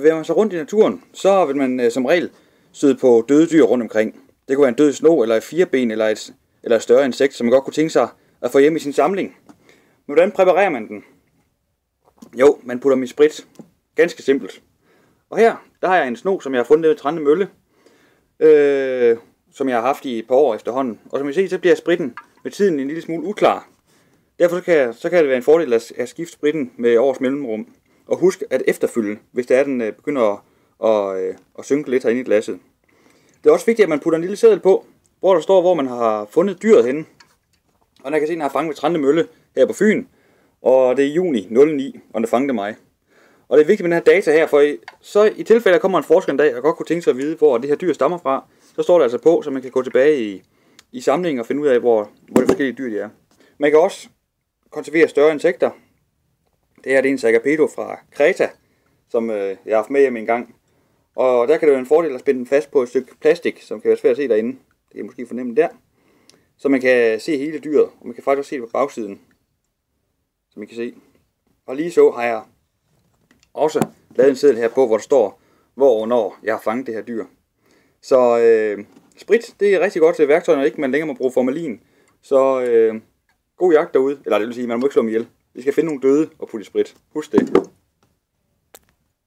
bevæger man sig rundt i naturen, så vil man øh, som regel støde på døde dyr rundt omkring. Det kunne være en død sno, eller et fireben, eller et, eller et større insekt, som man godt kunne tænke sig at få hjem i sin samling. Men hvordan præparerer man den? Jo, man putter dem i sprit. Ganske simpelt. Og her, der har jeg en sno, som jeg har fundet ved Trande Mølle, øh, som jeg har haft i et par år efterhånden. Og som I ser, så bliver spritten med tiden en lille smule uklar. Derfor så kan, så kan det være en fordel at, at skifte spritten med års mellemrum. Og husk at efterfylde, hvis det er, den øh, begynder at, at, øh, at synke lidt herinde i glasset. Det er også vigtigt, at man putter en lille seddel på, hvor der står, hvor man har fundet dyret henne. Og der kan se, at den har fanget ved Trande Mølle her på Fyn. Og det er juni 09, og den fangede mig. Og det er vigtigt med den her data her, for i, så i tilfælde, der kommer en forsker en dag, og godt kunne tænke sig at vide, hvor det her dyr stammer fra, så står det altså på, så man kan gå tilbage i, i samlingen og finde ud af, hvor, hvor de forskellige dyr de er. Man kan også konservere større insekter. Det her det er en Sagapedo fra Kreta, som øh, jeg har haft med hjem en gang. Og der kan det være en fordel at spænde den fast på et stykke plastik, som kan være svært at se derinde. Det kan I måske fornemme der. Så man kan se hele dyret, og man kan faktisk også se det på bagsiden. Som I kan se. Og lige så har jeg også lavet en seddel her på, hvor der står, hvor og når jeg har fanget det her dyr. Så øh, sprit, det er rigtig godt til værktøj, når ikke man længere må bruge formalin. Så øh, god jagt derude. Eller det vil sige, man må ikke slå dem ihjel. Vi skal finde nogle døde og putte i sprit. Husk det.